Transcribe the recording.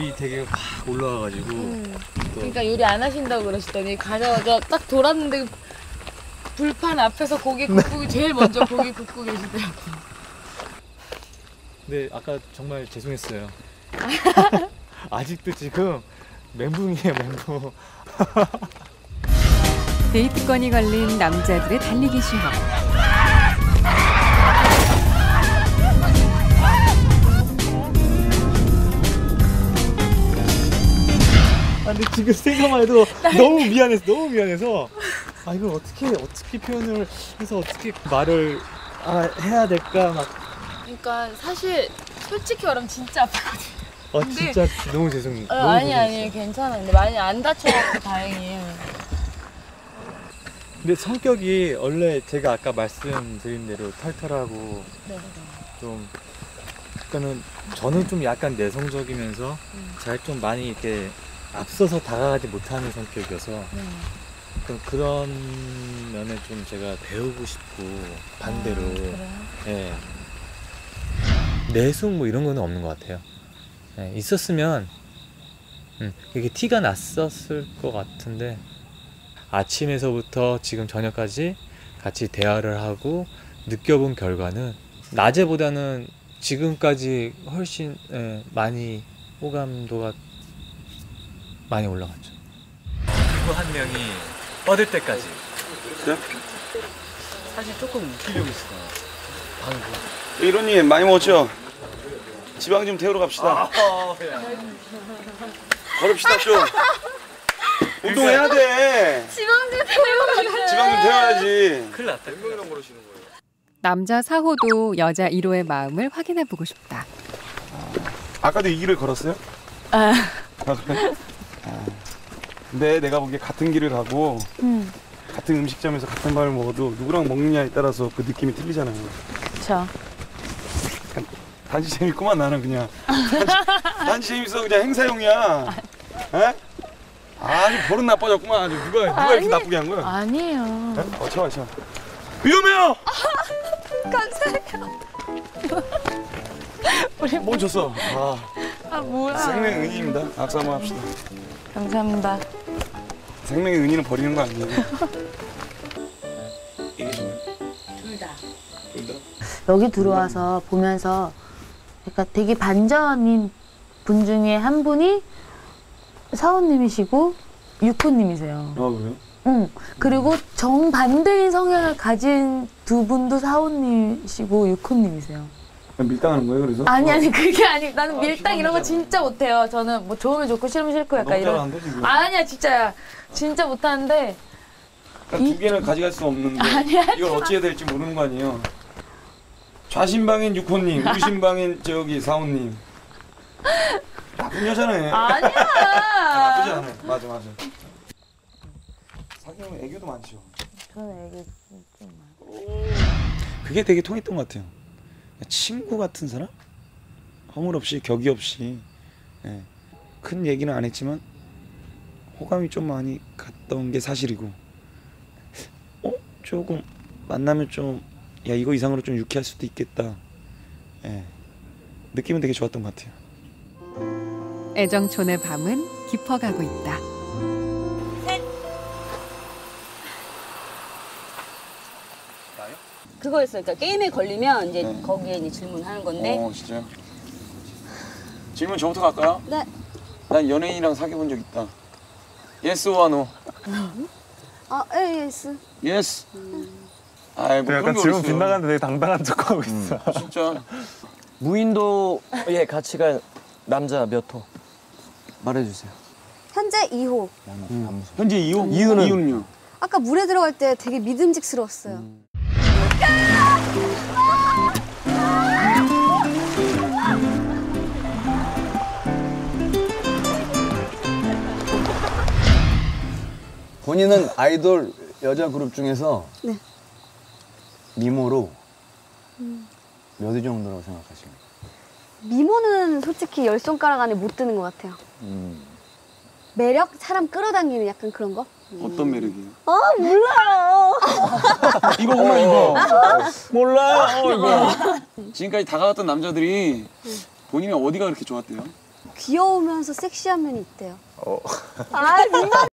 이 되게 막 올라와가지고 음. 또 그러니까 요리 안 하신다고 그러시더니 가자마자 딱 돌았는데 불판 앞에서 고기 굽고 제일 먼저 고기 굽고 계시더라고요. 근데 아까 정말 죄송했어요. 아직도 지금 멘붕이에요 멘붕. 데이트권이 걸린 남자들의 달리기 시험. 지금 생각만 해도 너무 미안해서 너무 미안해서 아 이걸 어떻게 어떻게 표현을 해서 어떻게 말을 아, 해야 될까 막 그러니까 사실 솔직히 말하면 진짜 아팠거든요. 아 근데- 진짜 너무 죄송해요. 어, 너무 아니. 아니 괜찮아요. 근데 많이 안 다쳐갖고 다행이에요. 근데 성격이 원래 제가 아까 말씀드린 대로 털털하고 네. 좀 그러니까는 저는 좀 약간 내성적이면서 음. 잘좀 많이 이렇게 앞서서 다가가지 못하는 성격이어서 네. 좀 그런 면에 좀 제가 배우고 싶고 반대로 아? 예. 내숭 뭐 이런 거는 없는 것 같아요. 예, 있었으면 음, 이게 티가 났었을 것 같은데 아침에서부터 지금 저녁까지 같이 대화를 하고 느껴본 결과는 낮에보다는 지금까지 훨씬 예, 많이 호감도가 많이 올라갔죠. 누구 한 명이 뻗을 때까지. 그래? 사실 조금 웃기려고 했어. 방금. 이론님 많이 먹었죠? 지방 좀 태우러 갑시다. 걸읍시다 좀. 운동해야 돼. 지방제 태우고 지방 좀 태워야지. 큰일 났다. 운동이랑 걸으시는 거예요. 남자 4호도 여자 1호의 마음을 확인해 보고 싶다. 아까도 이 길을 걸었어요? 아. 아. 근데 내가 보기에 같은 길을 가고 음. 같은 음식점에서 같은 밥을 먹어도 누구랑 먹느냐에 따라서 그 느낌이 틀리잖아요. 그쵸. 단지 재밌구만 나는 그냥. 단지, 단지 재밌어 그냥 행사용이야. 에? 아주 버릇 나빠졌구만 아주 누가 누가 이렇게 나쁘게 한 거야? 아니에요. 에? 어, 쳐, 쳐. 위험해요. 우리 뭐 줬어? 아, 아 뭐야. 생명의 은희입니다. 악수 한번 합시다. 감사합니다. 생명의 은희는 버리는 거 아니에요? 이게 좋아요. 둘 다. 둘 다? 여기 들어와서 보면서 그러니까 되게 반전인 분 중에 한 분이 사원님이시고 육호님이세요. 아 그래요? 응. 그리고 정반대인 성향을 가진 두 분도 사원님이시고 육호님이세요. 밀당하는 거예요 그래서? 아니 아니 그게 아니 나는 아, 밀당 이런 거 진짜 못해요. 저는 뭐 좋으면 좋고 싫으면 싫고 약간 이런. 잘하는데 지금? 아니야 진짜야. 진짜 못하는데 그러니까 두 개는 가져갈 수 없는데 이걸 어찌 해야 될지 모르는 거 아니에요? 좌신방인 육호님, 우신방인 저기 사원님. 나쁜 여자네. 아니야. 나쁘지 않아요. 맞아 맞아. 사귀면 애교도 많죠. 저는 애기 좀 그게 되게 통했던 것 같아요. 친구 같은 사람? 허물 없이 격이 없이 예. 큰 얘기는 안 했지만 호감이 좀 많이 갔던 게 사실이고 어 조금 만나면 좀 야 이거 이상으로 좀 유쾌할 수도 있겠다. 예. 느낌은 되게 좋았던 것 같아요. 애정촌의 밤은 깊어가고 있다. 그거였어요. 그러니까 게임에 걸리면 이제 네. 거기에 이제 질문하는 건데 어 진짜요? 질문 저부터 갈까요? 네. 난 연예인이랑 사귀어본 적 있다. Yes or no. 아 yes yes. 아이 뭐 그런 게 어딨어요. 되게 당당한 척하고 있어. 진짜 무인도에 같이 갈 남자 몇 호? 말해주세요. 현재 2호. 현재 2호 이유는? 이유는요? 아까 물에 들어갈 때 되게 믿음직스러웠어요. 본인은 아이돌 여자 그룹 중에서 네. 미모로 몇위 정도라고 생각하십니까? 미모는 솔직히 열 손가락 안에 못 드는 것 같아요. 매력? 사람 끌어당기는 약간 그런 거? 어떤 매력이에요? 아 몰라요. 이거구나 이거. 몰라요 이거. 지금까지 다가갔던 남자들이 본인의 어디가 그렇게 좋았대요? 귀여우면서 섹시한 면이 있대요. 어. 아, 민망